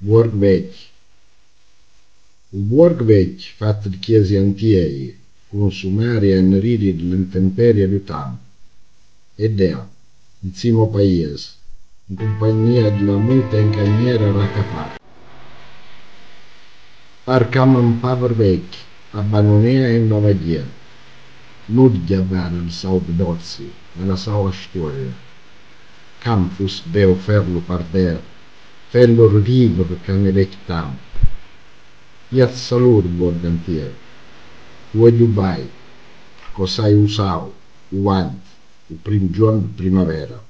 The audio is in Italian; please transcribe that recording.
Borgo Vecchio. Il borgo vecchio, fatto di chiese antiche, consumari e anneriti dell'intemperie tempo, ed è, insieme al paese, in compagnia di una muta ingegnera raccapata. Parcamo un povero vecchio, abbandonata in nove giorni. Non chiamare il suo pedozzi, nella sua storia. Campus deve farlo perdere, fällor rivor kan E upp. Piazzalor borgantier. O Dubai. Cosai usau. O Ant. O Prim de Primavera.